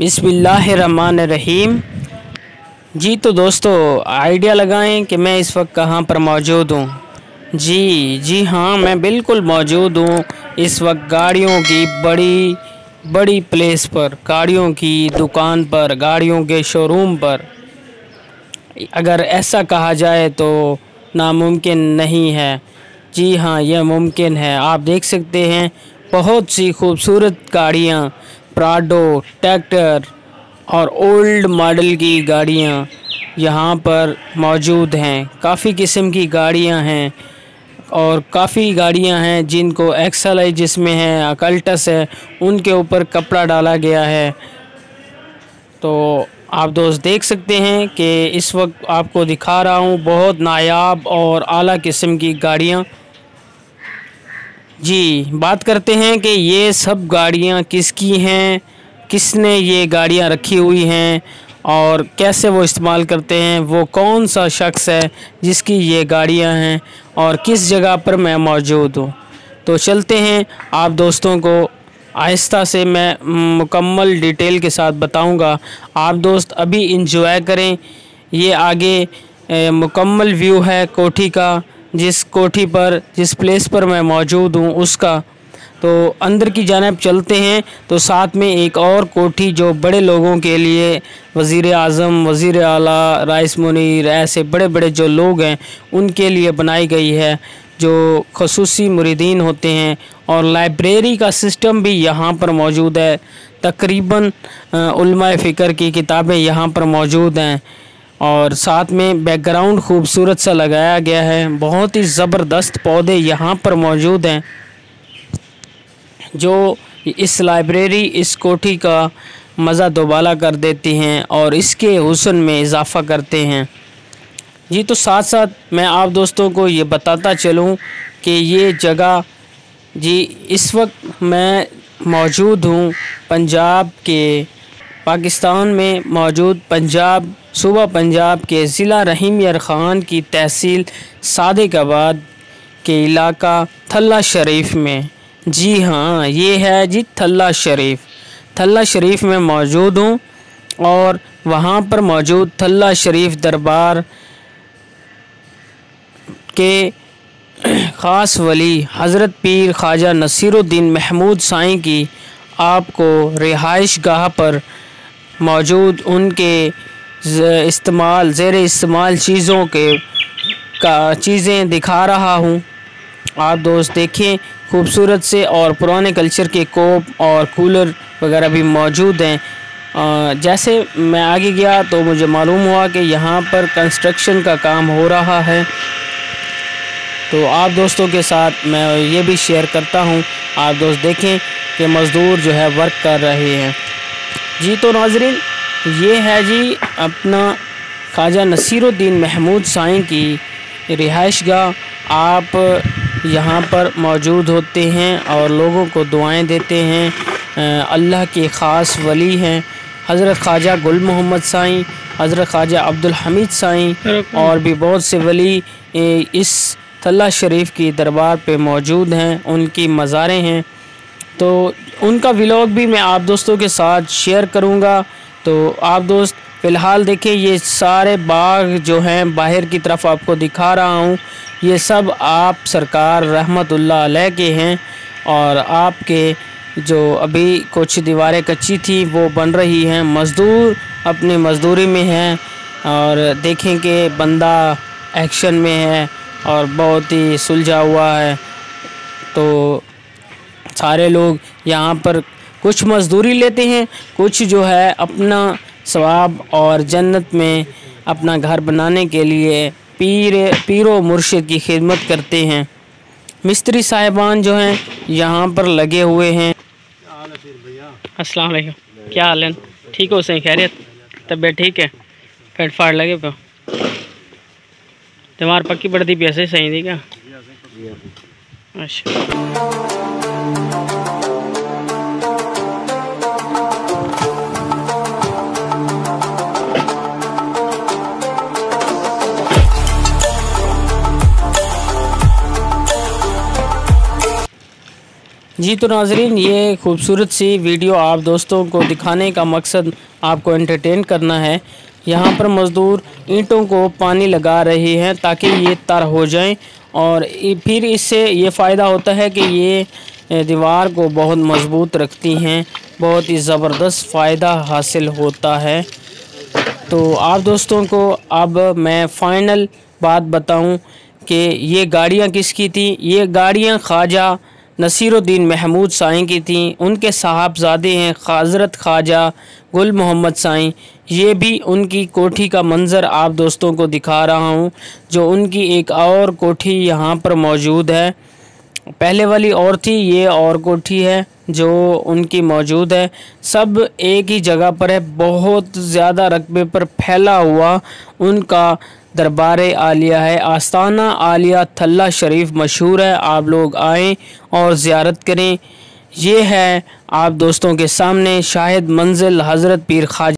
रहीम जी तो दोस्तों, आइडिया लगाएँ कि मैं इस वक्त कहाँ पर मौजूद हूँ। जी जी हाँ मैं बिल्कुल मौजूद हूँ इस वक्त गाड़ियों की बड़ी बड़ी प्लेस पर, गाड़ियों की दुकान पर, गाड़ियों के शोरूम पर। अगर ऐसा कहा जाए तो नामुमकिन नहीं है। जी हाँ यह मुमकिन है। आप देख सकते हैं, बहुत सी खूबसूरत गाड़ियाँ प्राडो ट्रैक्टर और ओल्ड मॉडल की गाड़ियाँ यहाँ पर मौजूद हैं। काफ़ी किस्म की गाड़ियाँ हैं और काफ़ी गाड़ियाँ हैं जिनको एक्सल है, जिसमें है अकल्टस है, उनके ऊपर कपड़ा डाला गया है। तो आप दोस्त देख सकते हैं कि इस वक्त आपको दिखा रहा हूँ, बहुत नायाब और आला किस्म की गाड़ियाँ। जी, बात करते हैं कि ये सब गाड़ियाँ किसकी हैं, किसने ये गाड़ियाँ रखी हुई हैं, और कैसे वो इस्तेमाल करते हैं, वो कौन सा शख्स है जिसकी ये गाड़ियाँ हैं, और किस जगह पर मैं मौजूद हूँ। तो चलते हैं, आप दोस्तों को आहिस्ता से मैं मुकम्मल डिटेल के साथ बताऊँगा। आप दोस्त अभी इंजॉय करें, ये आगे मुकम्मल व्यू है कोठी का। जिस कोठी पर, जिस प्लेस पर मैं मौजूद हूँ, उसका। तो अंदर की जानब चलते हैं। तो साथ में एक और कोठी जो बड़े लोगों के लिए वज़ी अजम वज़ी अला राइस मुनीर, ऐसे बड़े बड़े जो लोग हैं, उनके लिए बनाई गई है, जो खसूसी मुरीदीन होते हैं। और लाइब्रेरी का सिस्टम भी यहाँ पर मौजूद है। तकरीबन फ़िक्र की किताबें यहाँ पर मौजूद हैं। और साथ में बैकग्राउंड खूबसूरत सा लगाया गया है। बहुत ही ज़बरदस्त पौधे यहाँ पर मौजूद हैं, जो इस लाइब्रेरी इस कोठी का मज़ा दोबाला कर देती हैं और इसके हुसन में इजाफ़ा करते हैं। जी तो साथ साथ मैं आप दोस्तों को ये बताता चलूँ कि ये जगह, जी, इस वक्त मैं मौजूद हूँ पंजाब के पाकिस्तान में मौजूद पंजाब, सूबा पंजाब के ज़िला रहीम यर ख़ान की तहसील सादिकाबाद के इलाका थल्ला शरीफ में। जी हाँ ये है जी थल्ला शरीफ। थल्ला शरीफ में मौजूद हूँ और वहाँ पर मौजूद थल्ला शरीफ दरबार के ख़ास वली हज़रत पीर ख्वाजा नसीरुद्दीन महमूद साईं की आपको रिहाइश गाह पर मौजूद उनके इस्तेमाल, ज़ेर इस्तेमाल चीज़ों के का, चीज़ें दिखा रहा हूँ। आप दोस्त देखें, खूबसूरत से और पुराने कल्चर के कोप और कूलर वगैरह भी मौजूद हैं। जैसे मैं आगे गया तो मुझे मालूम हुआ कि यहाँ पर कंस्ट्रक्शन का काम हो रहा है। तो आप दोस्तों के साथ मैं ये भी शेयर करता हूँ। आप दोस्त देखें कि मज़दूर जो है वर्क कर रहे हैं। जी तो नाजरीन, ये है जी अपना ख्वाजा नसीरुद्दीन महमूद साईं की रिहाइश गाह। आप यहाँ पर मौजूद होते हैं और लोगों को दुआएँ देते हैं। अल्लाह के ख़ास वली हैं हज़रत ख्वाजा गुल मोहम्मद साईं, हज़रत ख्वाजा अब्दुल हमीद साईं और भी बहुत से वली इस तल्ला शरीफ की दरबार पे मौजूद हैं। उनकी मज़ारें हैं। तो उनका व्लॉग भी मैं आप दोस्तों के साथ शेयर करूँगा। तो आप दोस्त, फ़िलहाल देखें ये सारे बाग जो हैं, बाहर की तरफ़ आपको दिखा रहा हूँ। ये सब आप सरकार रहमतुल्लाह के हैं और आपके जो अभी कुछ दीवारें कच्ची थी, वो बन रही हैं। मज़दूर अपनी मज़दूरी में हैं और देखें कि बंदा एक्शन में है और बहुत ही सुलझा हुआ है। तो सारे लोग यहाँ पर कुछ मज़दूरी लेते हैं कुछ जो है अपना सवाब और जन्नत में अपना घर बनाने के लिए पीर पीरो मुर्शिद की खिदमत करते हैं। मिस्त्री साहिबान जो हैं यहाँ पर लगे हुए हैं। अस्सलाम वालेकुम क्या हाल है? ठीक हो सही खैरियत? तबीयत ठीक है? पेट फाड़ लगे पे तुम्हार पक्की पड़ती पैसे सही थी क्या अच्छा। जी तो नाजरीन, ये खूबसूरत सी वीडियो आप दोस्तों को दिखाने का मकसद आपको एंटरटेन करना है। यहाँ पर मज़दूर ईंटों को पानी लगा रहे हैं ताकि ये तर हो जाएँ और फिर इससे ये फ़ायदा होता है कि ये दीवार को बहुत मज़बूत रखती हैं, बहुत ही ज़बरदस्त फ़ायदा हासिल होता है। तो आप दोस्तों को अब मैं फ़ाइनल बात बताऊँ कि ये गाड़ियाँ किसकी थी? ये गाड़ियाँ ख्वाजा नसीरुद्दीन महमूद साई की थी, उनके साहबजादे हैं हज़रत ख्वाजा गुल मोहम्मद साईं। ये भी उनकी कोठी का मंज़र आप दोस्तों को दिखा रहा हूँ, जो उनकी एक और कोठी यहाँ पर मौजूद है। पहले वाली और थी, ये और कोठी है जो उनकी मौजूद है। सब एक ही जगह पर है, बहुत ज़्यादा रकबे पर फैला हुआ उनका दरबार आलिया है। आस्ताना आलिया थल्ला शरीफ मशहूर है। आप लोग आएँ और ज़्यारत करें। ये है आप दोस्तों के सामने शाहिद मंजिल हज़रत पीर ख्वाजा